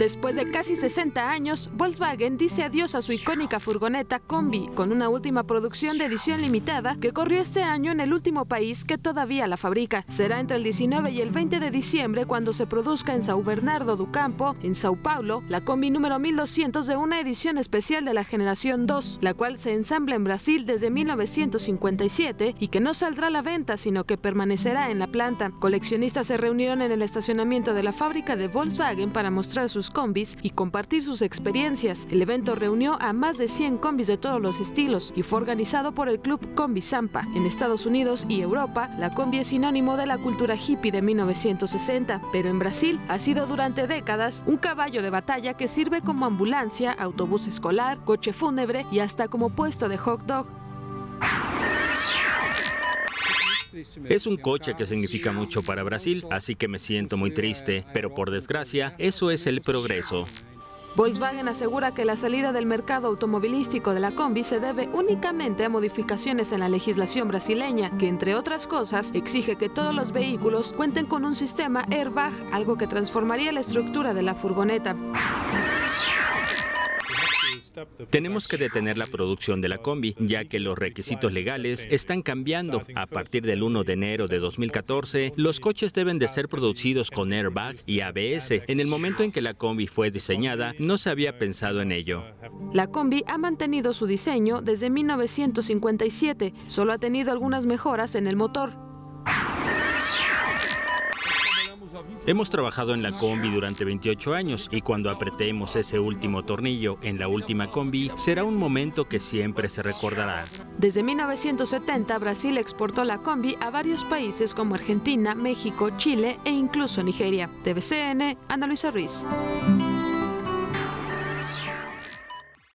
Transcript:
Después de casi 60 años, Volkswagen dice adiós a su icónica furgoneta Combi, con una última producción de edición limitada que corrió este año en el último país que todavía la fabrica. Será entre el 19 y el 20 de diciembre cuando se produzca en São Bernardo do Campo, en Sao Paulo, la Combi número 1200 de una edición especial de la generación 2, la cual se ensambla en Brasil desde 1957 y que no saldrá a la venta, sino que permanecerá en la planta. Coleccionistas se reunieron en el estacionamiento de la fábrica de Volkswagen para mostrar combis y compartir sus experiencias. El evento reunió a más de 100 combis de todos los estilos y fue organizado por el club Combi Zampa. En Estados Unidos y Europa, la combi es sinónimo de la cultura hippie de 1960, pero en Brasil ha sido durante décadas un caballo de batalla que sirve como ambulancia, autobús escolar, coche fúnebre y hasta como puesto de hot dog. Es un coche que significa mucho para Brasil, así que me siento muy triste, pero por desgracia, eso es el progreso. Volkswagen asegura que la salida del mercado automovilístico de la combi se debe únicamente a modificaciones en la legislación brasileña, que entre otras cosas exige que todos los vehículos cuenten con un sistema airbag, algo que transformaría la estructura de la furgoneta. Tenemos que detener la producción de la combi, ya que los requisitos legales están cambiando. A partir del 1 de enero de 2014, los coches deben de ser producidos con airbag y ABS. En el momento en que la combi fue diseñada, no se había pensado en ello. La combi ha mantenido su diseño desde 1957, solo ha tenido algunas mejoras en el motor. Hemos trabajado en la combi durante 28 años y cuando apretemos ese último tornillo en la última combi, será un momento que siempre se recordará. Desde 1970, Brasil exportó la combi a varios países como Argentina, México, Chile e incluso Nigeria. TVCN, Ana Luisa Ruiz.